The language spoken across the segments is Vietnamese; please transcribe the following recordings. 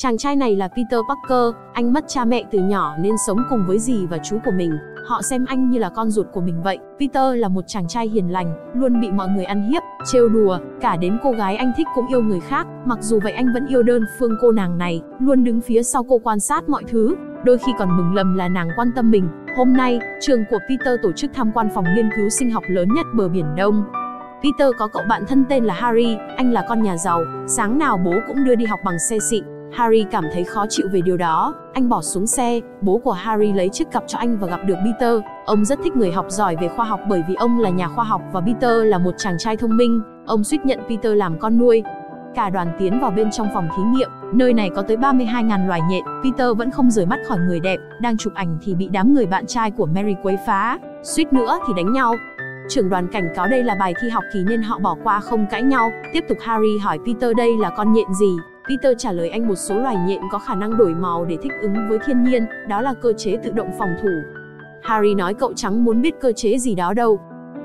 Chàng trai này là Peter Parker, anh mất cha mẹ từ nhỏ nên sống cùng với dì và chú của mình. Họ xem anh như là con ruột của mình vậy. Peter là một chàng trai hiền lành, luôn bị mọi người ăn hiếp, trêu đùa, cả đến cô gái anh thích cũng yêu người khác. Mặc dù vậy anh vẫn yêu đơn phương cô nàng này, luôn đứng phía sau cô quan sát mọi thứ. Đôi khi còn mừng lầm là nàng quan tâm mình. Hôm nay, trường của Peter tổ chức tham quan phòng nghiên cứu sinh học lớn nhất bờ biển Đông. Peter có cậu bạn thân tên là Harry, anh là con nhà giàu, sáng nào bố cũng đưa đi học bằng xe xịn. Harry cảm thấy khó chịu về điều đó, anh bỏ xuống xe, bố của Harry lấy chiếc cặp cho anh và gặp được Peter. Ông rất thích người học giỏi về khoa học bởi vì ông là nhà khoa học và Peter là một chàng trai thông minh, ông suýt nhận Peter làm con nuôi. Cả đoàn tiến vào bên trong phòng thí nghiệm, nơi này có tới 32.000 loài nhện, Peter vẫn không rời mắt khỏi người đẹp, đang chụp ảnh thì bị đám người bạn trai của Mary quấy phá, suýt nữa thì đánh nhau. Trưởng đoàn cảnh cáo đây là bài thi học kỳ nên họ bỏ qua không cãi nhau. Tiếp tục Harry hỏi Peter đây là con nhện gì. Peter trả lời anh một số loài nhện có khả năng đổi màu để thích ứng với thiên nhiên, đó là cơ chế tự động phòng thủ. Harry nói cậu trắng muốn biết cơ chế gì đó đâu.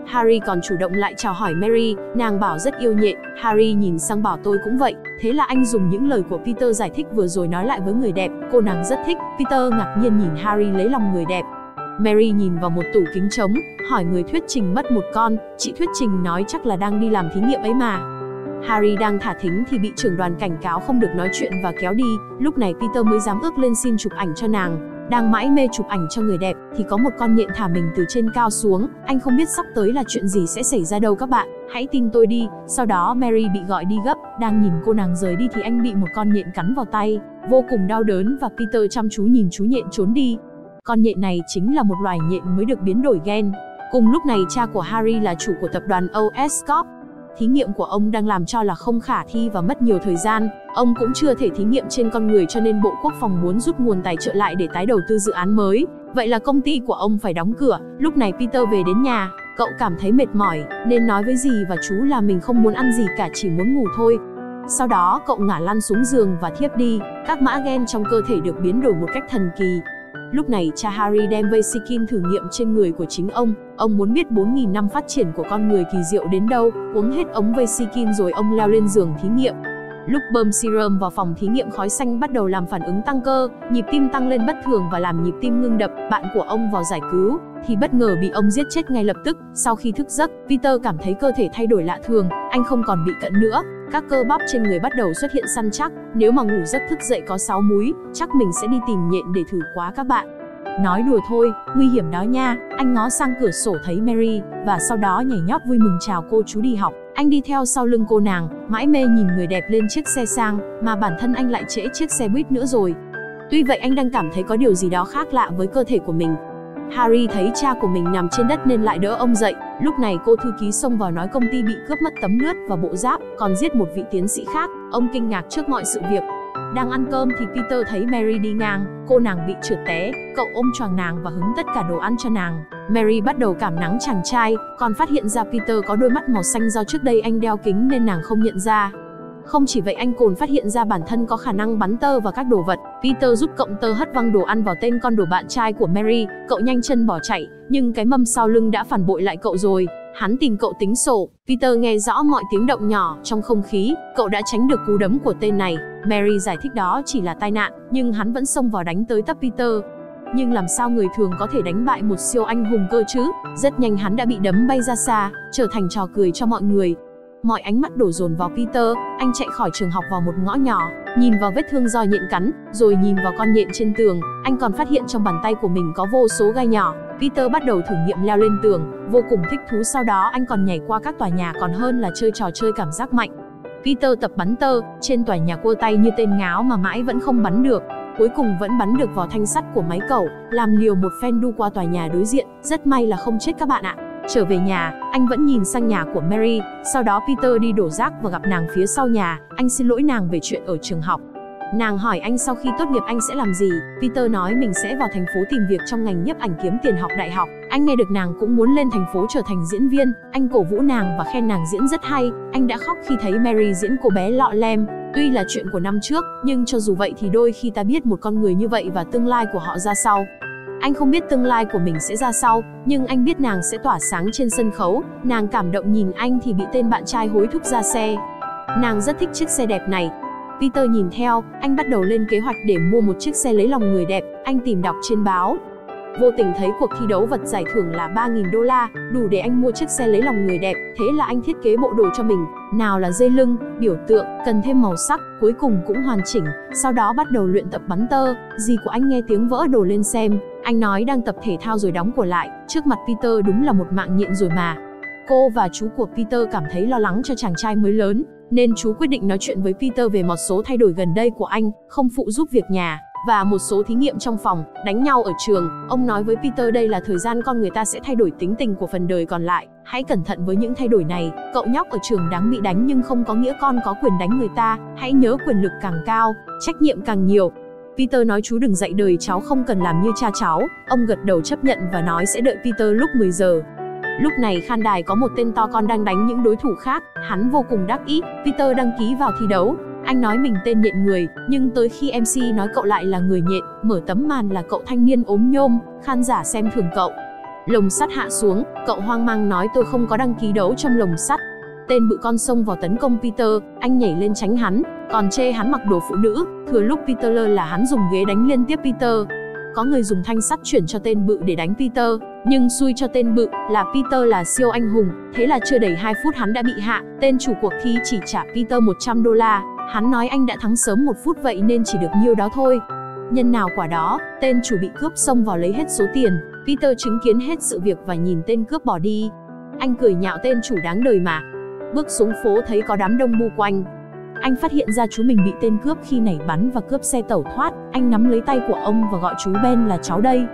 Harry còn chủ động lại chào hỏi Mary, nàng bảo rất yêu nhện, Harry nhìn sang bảo tôi cũng vậy, thế là anh dùng những lời của Peter giải thích vừa rồi nói lại với người đẹp, cô nàng rất thích, Peter ngạc nhiên nhìn Harry lấy lòng người đẹp, Mary nhìn vào một tủ kính trống, hỏi người thuyết trình mất một con, chị thuyết trình nói chắc là đang đi làm thí nghiệm ấy mà. Harry đang thả thính thì bị trưởng đoàn cảnh cáo không được nói chuyện và kéo đi, lúc này Peter mới dám ước lên xin chụp ảnh cho nàng. Đang mãi mê chụp ảnh cho người đẹp thì có một con nhện thả mình từ trên cao xuống, anh không biết sắp tới là chuyện gì sẽ xảy ra đâu các bạn, hãy tin tôi đi. Sau đó Mary bị gọi đi gấp, đang nhìn cô nàng rời đi thì anh bị một con nhện cắn vào tay, vô cùng đau đớn và Peter chăm chú nhìn chú nhện trốn đi. Con nhện này chính là một loài nhện mới được biến đổi gen. Cùng lúc này cha của Harry là chủ của tập đoàn OS Corp. Thí nghiệm của ông đang làm cho là không khả thi và mất nhiều thời gian. Ông cũng chưa thể thí nghiệm trên con người cho nên Bộ Quốc phòng muốn rút nguồn tài trợ lại để tái đầu tư dự án mới. Vậy là công ty của ông phải đóng cửa. Lúc này Peter về đến nhà, cậu cảm thấy mệt mỏi, nên nói với dì và chú là mình không muốn ăn gì cả chỉ muốn ngủ thôi. Sau đó cậu ngả lăn xuống giường và thiếp đi, các mã gen trong cơ thể được biến đổi một cách thần kỳ, Lúc này cha Harry đem Vesikin thử nghiệm trên người của chính ông. Ông muốn biết 4.000 năm phát triển của con người kỳ diệu đến đâu, uống hết ống Vesikin rồi ông leo lên giường thí nghiệm. Lúc bơm serum vào phòng thí nghiệm khói xanh bắt đầu làm phản ứng tăng cơ, nhịp tim tăng lên bất thường và làm nhịp tim ngưng đập, bạn của ông vào giải cứu, thì bất ngờ bị ông giết chết ngay lập tức. Sau khi thức giấc, Peter cảm thấy cơ thể thay đổi lạ thường, anh không còn bị cận nữa, các cơ bắp trên người bắt đầu xuất hiện săn chắc, nếu mà ngủ giấc thức dậy có 6 múi, chắc mình sẽ đi tìm nhện để thử quá các bạn. Nói đùa thôi, nguy hiểm đó nha, anh ngó sang cửa sổ thấy Mary, và sau đó nhảy nhót vui mừng chào cô chú đi học. Anh đi theo sau lưng cô nàng, mãi mê nhìn người đẹp lên chiếc xe sang, mà bản thân anh lại trễ chiếc xe buýt nữa rồi. Tuy vậy anh đang cảm thấy có điều gì đó khác lạ với cơ thể của mình, Harry thấy cha của mình nằm trên đất nên lại đỡ ông dậy. Lúc này cô thư ký xông vào nói công ty bị cướp mất tấm lướt và bộ giáp, còn giết một vị tiến sĩ khác. Ông kinh ngạc trước mọi sự việc. Đang ăn cơm thì Peter thấy Mary đi ngang, cô nàng bị trượt té, cậu ôm choàng nàng và hứng tất cả đồ ăn cho nàng. Mary bắt đầu cảm nắng chàng trai, còn phát hiện ra Peter có đôi mắt màu xanh do trước đây anh đeo kính nên nàng không nhận ra. Không chỉ vậy anh cồn phát hiện ra bản thân có khả năng bắn tơ và các đồ vật. Peter giúp cộng tơ hất văng đồ ăn vào tên con đồ bạn trai của Mary, cậu nhanh chân bỏ chạy, nhưng cái mâm sau lưng đã phản bội lại cậu rồi. Hắn tìm cậu tính sổ, Peter nghe rõ mọi tiếng động nhỏ trong không khí, cậu đã tránh được cú đấm của tên này. Mary giải thích đó chỉ là tai nạn, nhưng hắn vẫn xông vào đánh tới tấp Peter. Nhưng làm sao người thường có thể đánh bại một siêu anh hùng cơ chứ? Rất nhanh hắn đã bị đấm bay ra xa, trở thành trò cười cho mọi người. Mọi ánh mắt đổ dồn vào Peter, anh chạy khỏi trường học vào một ngõ nhỏ, nhìn vào vết thương do nhện cắn, rồi nhìn vào con nhện trên tường, anh còn phát hiện trong bàn tay của mình có vô số gai nhỏ. Peter bắt đầu thử nghiệm leo lên tường, vô cùng thích thú sau đó anh còn nhảy qua các tòa nhà còn hơn là chơi trò chơi cảm giác mạnh. Peter tập bắn tơ, trên tòa nhà cua tay như tên ngáo mà mãi vẫn không bắn được. Cuối cùng vẫn bắn được vào thanh sắt của máy cẩu, làm liều một phen đu qua tòa nhà đối diện, rất may là không chết các bạn ạ. Trở về nhà, anh vẫn nhìn sang nhà của Mary, sau đó Peter đi đổ rác và gặp nàng phía sau nhà, anh xin lỗi nàng về chuyện ở trường học. Nàng hỏi anh sau khi tốt nghiệp anh sẽ làm gì, Peter nói mình sẽ vào thành phố tìm việc trong ngành nhiếp ảnh kiếm tiền học đại học. Anh nghe được nàng cũng muốn lên thành phố trở thành diễn viên, anh cổ vũ nàng và khen nàng diễn rất hay. Anh đã khóc khi thấy Mary diễn cô bé lọ lem, Tuy là chuyện của năm trước, nhưng cho dù vậy thì đôi khi ta biết một con người như vậy và tương lai của họ ra sao. Anh không biết tương lai của mình sẽ ra sao, nhưng anh biết nàng sẽ tỏa sáng trên sân khấu. Nàng cảm động nhìn anh thì bị tên bạn trai hối thúc ra xe. Nàng rất thích chiếc xe đẹp này. Peter nhìn theo, anh bắt đầu lên kế hoạch để mua một chiếc xe lấy lòng người đẹp, anh tìm đọc trên báo. Vô tình thấy cuộc thi đấu vật giải thưởng là 3.000 đô la, đủ để anh mua chiếc xe lấy lòng người đẹp, thế là anh thiết kế bộ đồ cho mình, nào là dây lưng, biểu tượng, cần thêm màu sắc, cuối cùng cũng hoàn chỉnh, sau đó bắt đầu luyện tập bắn tơ, dì của anh nghe tiếng vỡ đồ lên xem, anh nói đang tập thể thao rồi đóng của lại, trước mặt Peter đúng là một mạng nhện rồi mà. Cô và chú của Peter cảm thấy lo lắng cho chàng trai mới lớn, nên chú quyết định nói chuyện với Peter về một số thay đổi gần đây của anh, không phụ giúp việc nhà, và một số thí nghiệm trong phòng, đánh nhau ở trường. Ông nói với Peter đây là thời gian con người ta sẽ thay đổi tính tình của phần đời còn lại. Hãy cẩn thận với những thay đổi này. Cậu nhóc ở trường đáng bị đánh nhưng không có nghĩa con có quyền đánh người ta. Hãy nhớ quyền lực càng cao, trách nhiệm càng nhiều. Peter nói chú đừng dạy đời cháu không cần làm như cha cháu. Ông gật đầu chấp nhận và nói sẽ đợi Peter lúc 10 giờ. Lúc này khan đài có một tên to con đang đánh những đối thủ khác, hắn vô cùng đắc ý, Peter đăng ký vào thi đấu. Anh nói mình tên nhện người, nhưng tới khi MC nói cậu lại là người nhện, mở tấm màn là cậu thanh niên ốm nhôm, khan giả xem thường cậu. Lồng sắt hạ xuống, cậu hoang mang nói tôi không có đăng ký đấu trong lồng sắt. Tên bự con xông vào tấn công Peter, anh nhảy lên tránh hắn, còn chê hắn mặc đồ phụ nữ, thừa lúc Peter lơ là hắn dùng ghế đánh liên tiếp Peter. Có người dùng thanh sắt chuyển cho tên bự để đánh Peter, nhưng xui cho tên bự là Peter là siêu anh hùng, thế là chưa đầy 2 phút hắn đã bị hạ, tên chủ cuộc thi chỉ trả Peter 100 đô la, hắn nói anh đã thắng sớm một phút vậy nên chỉ được nhiêu đó thôi. Nhân nào quả đó, tên chủ bị cướp xông vào lấy hết số tiền, Peter chứng kiến hết sự việc và nhìn tên cướp bỏ đi. Anh cười nhạo tên chủ đáng đời mà. Bước xuống phố thấy có đám đông bu quanh, anh phát hiện ra chú mình bị tên cướp khi nảy bắn và cướp xe tẩu thoát, anh nắm lấy tay của ông và gọi chú Ben là cháu đây.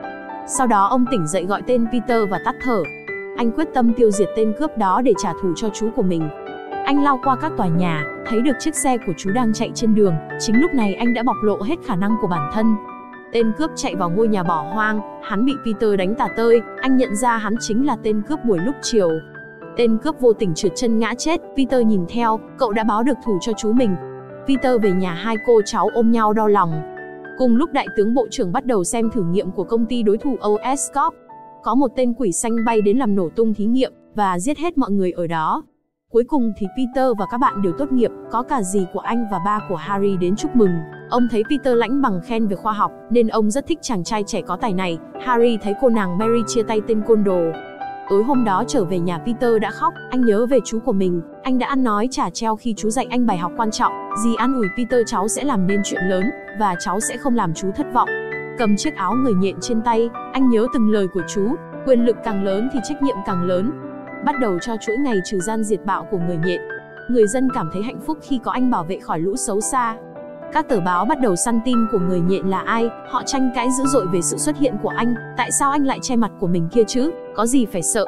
Sau đó ông tỉnh dậy gọi tên Peter và tắt thở. Anh quyết tâm tiêu diệt tên cướp đó để trả thù cho chú của mình. Anh lao qua các tòa nhà, thấy được chiếc xe của chú đang chạy trên đường, chính lúc này anh đã bộc lộ hết khả năng của bản thân. Tên cướp chạy vào ngôi nhà bỏ hoang, hắn bị Peter đánh tả tơi, anh nhận ra hắn chính là tên cướp buổi lúc chiều. Tên cướp vô tình trượt chân ngã chết, Peter nhìn theo, cậu đã báo được thủ cho chú mình. Peter về nhà hai cô cháu ôm nhau đau lòng. Cùng lúc đại tướng bộ trưởng bắt đầu xem thử nghiệm của công ty đối thủ OS Corp. Có một tên quỷ xanh bay đến làm nổ tung thí nghiệm và giết hết mọi người ở đó. Cuối cùng thì Peter và các bạn đều tốt nghiệp, có cả dì của anh và ba của Harry đến chúc mừng. Ông thấy Peter lãnh bằng khen về khoa học, nên ông rất thích chàng trai trẻ có tài này. Harry thấy cô nàng Mary chia tay tên côn đồ, Tối hôm đó trở về nhà Peter đã khóc, anh nhớ về chú của mình, anh đã ăn nói trả treo khi chú dạy anh bài học quan trọng, dì an ủi Peter cháu sẽ làm nên chuyện lớn, và cháu sẽ không làm chú thất vọng. Cầm chiếc áo người nhện trên tay, anh nhớ từng lời của chú, quyền lực càng lớn thì trách nhiệm càng lớn. Bắt đầu cho chuỗi ngày trừ gian diệt bạo của người nhện. Người dân cảm thấy hạnh phúc khi có anh bảo vệ khỏi lũ xấu xa, các tờ báo bắt đầu săn tin của người nhện là ai, họ tranh cãi dữ dội về sự xuất hiện của anh, tại sao anh lại che mặt của mình kia chứ, có gì phải sợ.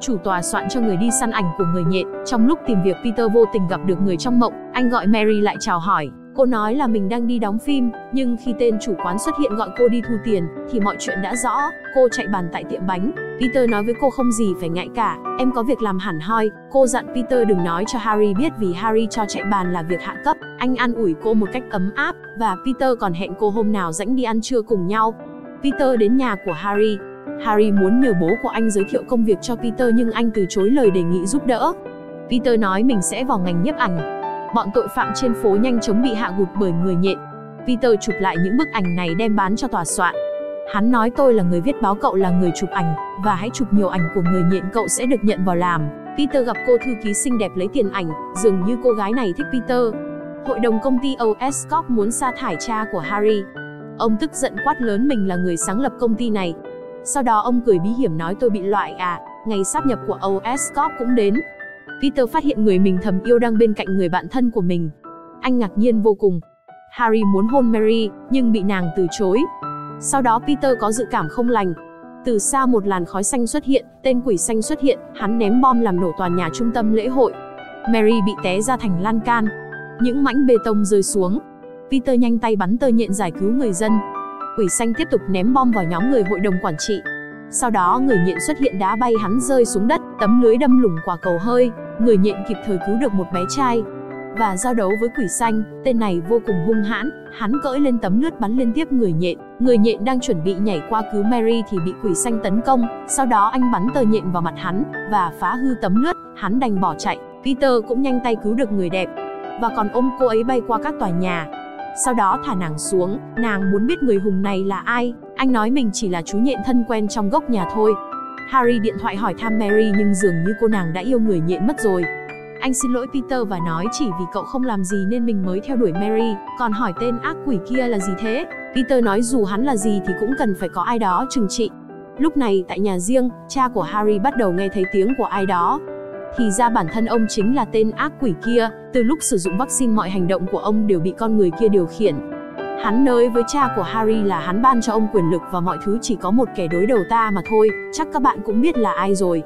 Chủ tòa soạn cho người đi săn ảnh của người nhện, trong lúc tìm việc Peter vô tình gặp được người trong mộng, anh gọi Mary lại chào hỏi, Cô nói là mình đang đi đóng phim, nhưng khi tên chủ quán xuất hiện gọi cô đi thu tiền, thì mọi chuyện đã rõ, cô chạy bàn tại tiệm bánh. Peter nói với cô không gì phải ngại cả, em có việc làm hẳn hoi. Cô dặn Peter đừng nói cho Harry biết vì Harry cho chạy bàn là việc hạ cấp. Anh an ủi cô một cách ấm áp, và Peter còn hẹn cô hôm nào rảnh đi ăn trưa cùng nhau. Peter đến nhà của Harry. Harry muốn nhờ bố của anh giới thiệu công việc cho Peter nhưng anh từ chối lời đề nghị giúp đỡ. Peter nói mình sẽ vào ngành nhiếp ảnh, bọn tội phạm trên phố nhanh chóng bị hạ gục bởi người nhện. Peter chụp lại những bức ảnh này đem bán cho tòa soạn. Hắn nói tôi là người viết báo cậu là người chụp ảnh, và hãy chụp nhiều ảnh của người nhện cậu sẽ được nhận vào làm. Peter gặp cô thư ký xinh đẹp lấy tiền ảnh, dường như cô gái này thích Peter. Hội đồng công ty OS Corp muốn sa thải cha của Harry. Ông tức giận quát lớn mình là người sáng lập công ty này. Sau đó ông cười bí hiểm nói tôi bị loại à, ngày sáp nhập của OS Corp cũng đến, Peter phát hiện người mình thầm yêu đang bên cạnh người bạn thân của mình. Anh ngạc nhiên vô cùng. Harry muốn hôn Mary, nhưng bị nàng từ chối. Sau đó Peter có dự cảm không lành. Từ xa một làn khói xanh xuất hiện, tên quỷ xanh xuất hiện, hắn ném bom làm nổ tòa nhà trung tâm lễ hội. Mary bị té ra thành lan can. Những mảnh bê tông rơi xuống. Peter nhanh tay bắn tơ nhện giải cứu người dân. Quỷ xanh tiếp tục ném bom vào nhóm người hội đồng quản trị. Sau đó người nhện xuất hiện đá bay hắn rơi xuống đất, tấm lưới đâm lủng quả cầu hơi, người nhện kịp thời cứu được một bé trai. Và giao đấu với quỷ xanh, tên này vô cùng hung hãn, hắn cỡi lên tấm lướt bắn liên tiếp người nhện. Người nhện đang chuẩn bị nhảy qua cứu Mary thì bị quỷ xanh tấn công, sau đó anh bắn tờ nhện vào mặt hắn, và phá hư tấm lướt, hắn đành bỏ chạy. Peter cũng nhanh tay cứu được người đẹp. và còn ôm cô ấy bay qua các tòa nhà. Sau đó thả nàng xuống, nàng muốn biết người hùng này là ai, anh nói mình chỉ là chú nhện thân quen trong gốc nhà thôi. Harry điện thoại hỏi thăm Mary nhưng dường như cô nàng đã yêu người nhện mất rồi. Anh xin lỗi Peter và nói chỉ vì cậu không làm gì nên mình mới theo đuổi Mary, còn hỏi tên ác quỷ kia là gì thế? Peter nói dù hắn là gì thì cũng cần phải có ai đó trừng trị. Lúc này tại nhà riêng, cha của Harry bắt đầu nghe thấy tiếng của ai đó. Thì ra bản thân ông chính là tên ác quỷ kia, từ lúc sử dụng vaccine mọi hành động của ông đều bị con người kia điều khiển. Hắn nói với cha của Harry là hắn ban cho ông quyền lực và mọi thứ chỉ có một kẻ đối đầu ta mà thôi, chắc các bạn cũng biết là ai rồi.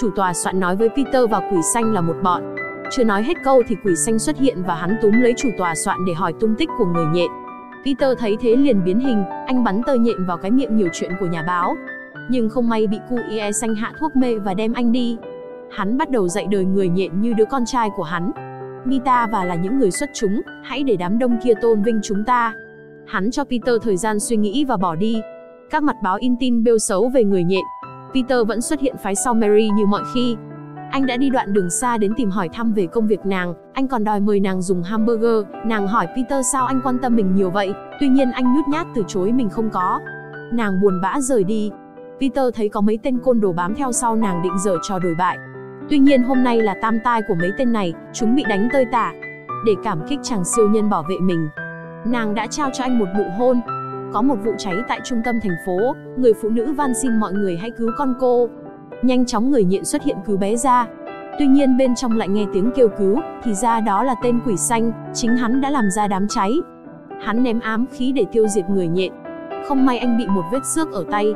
Chủ tòa soạn nói với Peter và quỷ xanh là một bọn. Chưa nói hết câu thì quỷ xanh xuất hiện và hắn túm lấy chủ tòa soạn để hỏi tung tích của người nhện. Peter thấy thế liền biến hình, anh bắn tơ nhện vào cái miệng nhiều chuyện của nhà báo. Nhưng không may bị cu ie xanh hạ thuốc mê và đem anh đi. Hắn bắt đầu dạy đời người nhện như đứa con trai của hắn. Mita và là những người xuất chúng, hãy để đám đông kia tôn vinh chúng ta. Hắn cho Peter thời gian suy nghĩ và bỏ đi. Các mặt báo in tin bêu xấu về người nhện. Peter vẫn xuất hiện phái sau Mary như mọi khi. Anh đã đi đoạn đường xa đến tìm hỏi thăm về công việc nàng, anh còn đòi mời nàng dùng hamburger, nàng hỏi Peter sao anh quan tâm mình nhiều vậy, tuy nhiên anh nhút nhát từ chối mình không có. Nàng buồn bã rời đi. Peter thấy có mấy tên côn đồ bám theo sau nàng định dở trò đổi bại. Tuy nhiên hôm nay là tam tai của mấy tên này, chúng bị đánh tơi tả. Để cảm kích chàng siêu nhân bảo vệ mình, nàng đã trao cho anh một nụ hôn. Có một vụ cháy tại trung tâm thành phố, người phụ nữ van xin mọi người hãy cứu con cô. Nhanh chóng người nhện xuất hiện cứu bé ra. Tuy nhiên bên trong lại nghe tiếng kêu cứu, thì ra đó là tên quỷ xanh, chính hắn đã làm ra đám cháy. Hắn ném ám khí để tiêu diệt người nhện. Không may anh bị một vết xước ở tay.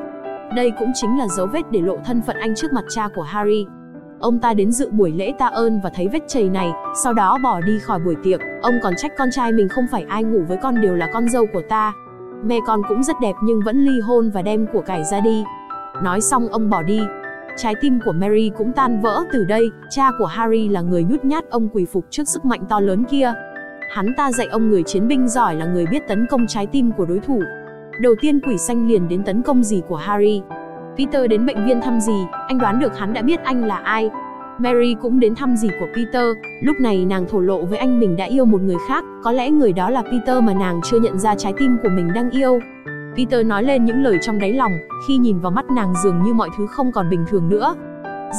Đây cũng chính là dấu vết để lộ thân phận anh trước mặt cha của Harry. Ông ta đến dự buổi lễ ta ơn và thấy vết chầy này, sau đó bỏ đi khỏi buổi tiệc. Ông còn trách con trai mình không phải ai ngủ với con đều là con dâu của ta. Mẹ con cũng rất đẹp nhưng vẫn ly hôn và đem của cải ra đi. Nói xong ông bỏ đi. Trái tim của Mary cũng tan vỡ từ đây, cha của Harry là người nhút nhát ông quỳ phục trước sức mạnh to lớn kia. Hắn ta dạy ông người chiến binh giỏi là người biết tấn công trái tim của đối thủ. Đầu tiên quỷ xanh liền đến tấn công gì của Harry, Peter đến bệnh viên thăm gì, anh đoán được hắn đã biết anh là ai. Mary cũng đến thăm gì của Peter, lúc này nàng thổ lộ với anh mình đã yêu một người khác, có lẽ người đó là Peter mà nàng chưa nhận ra trái tim của mình đang yêu. Peter nói lên những lời trong đáy lòng, khi nhìn vào mắt nàng dường như mọi thứ không còn bình thường nữa.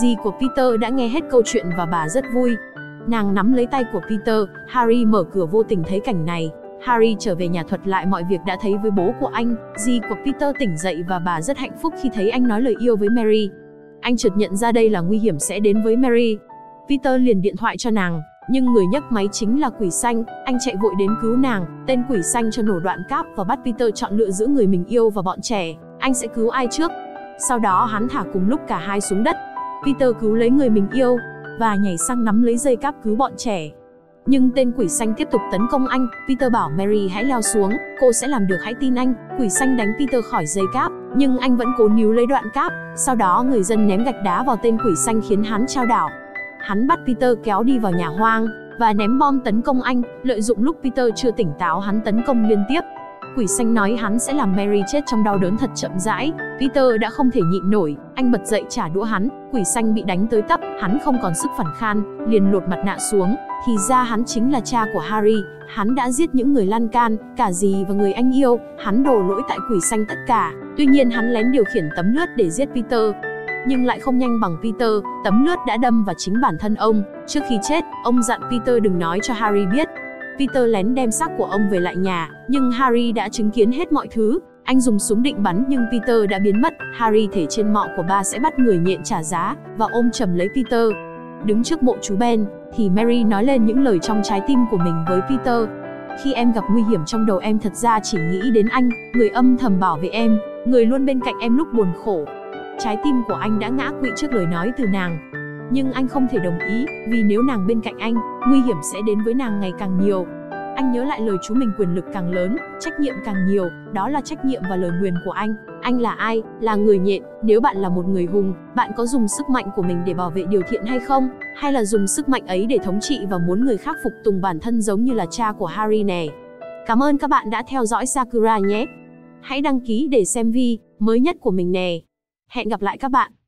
Dì của Peter đã nghe hết câu chuyện và bà rất vui. Nàng nắm lấy tay của Peter, Harry mở cửa vô tình thấy cảnh này, Harry trở về nhà thuật lại mọi việc đã thấy với bố của anh, dì của Peter tỉnh dậy và bà rất hạnh phúc khi thấy anh nói lời yêu với Mary. Anh chợt nhận ra đây là nguy hiểm sẽ đến với Mary. Peter liền điện thoại cho nàng, nhưng người nhấc máy chính là quỷ xanh, anh chạy vội đến cứu nàng, tên quỷ xanh cho nổ đoạn cáp và bắt Peter chọn lựa giữa người mình yêu và bọn trẻ, anh sẽ cứu ai trước. Sau đó hắn thả cùng lúc cả hai xuống đất. Peter cứu lấy người mình yêu và nhảy sang nắm lấy dây cáp cứu bọn trẻ. Nhưng tên quỷ xanh tiếp tục tấn công anh, Peter bảo Mary hãy leo xuống, cô sẽ làm được hãy tin anh. Quỷ xanh đánh Peter khỏi dây cáp, nhưng anh vẫn cố níu lấy đoạn cáp. Sau đó người dân ném gạch đá vào tên quỷ xanh khiến hắn trao đảo. Hắn bắt Peter kéo đi vào nhà hoang và ném bom tấn công anh, lợi dụng lúc Peter chưa tỉnh táo hắn tấn công liên tiếp. Quỷ xanh nói hắn sẽ làm Mary chết trong đau đớn thật chậm rãi. Peter đã không thể nhịn nổi, anh bật dậy trả đũa hắn. Quỷ xanh bị đánh tới tấp, hắn không còn sức phản khan, liền lột mặt nạ xuống. Thì ra hắn chính là cha của Harry, hắn đã giết những người lan can, cả dì và người anh yêu, hắn đổ lỗi tại quỷ xanh tất cả. Tuy nhiên hắn lén điều khiển tấm lướt để giết Peter, nhưng lại không nhanh bằng Peter, tấm lướt đã đâm vào chính bản thân ông. Trước khi chết, ông dặn Peter đừng nói cho Harry biết, Peter lén đem xác của ông về lại nhà, nhưng Harry đã chứng kiến hết mọi thứ. Anh dùng súng định bắn nhưng Peter đã biến mất. Harry thể trên mọ của ba sẽ bắt người nhện trả giá và ôm chầm lấy Peter. Đứng trước mộ chú Ben, thì Mary nói lên những lời trong trái tim của mình với Peter. Khi em gặp nguy hiểm trong đầu em thật ra chỉ nghĩ đến anh, người âm thầm bảo vệ em, người luôn bên cạnh em lúc buồn khổ. Trái tim của anh đã ngã quỵ trước lời nói từ nàng. Nhưng anh không thể đồng ý, vì nếu nàng bên cạnh anh, nguy hiểm sẽ đến với nàng ngày càng nhiều. Anh nhớ lại lời chú mình quyền lực càng lớn, trách nhiệm càng nhiều, đó là trách nhiệm và lời nguyền của anh. Anh là ai? Là người nhện, nếu bạn là một người hùng, bạn có dùng sức mạnh của mình để bảo vệ điều thiện hay không? Hay là dùng sức mạnh ấy để thống trị và muốn người khác phục tùng bản thân giống như là cha của Harry nè? Cảm ơn các bạn đã theo dõi Sakura nhé. Hãy đăng ký để xem vi mới nhất của mình nè. Hẹn gặp lại các bạn.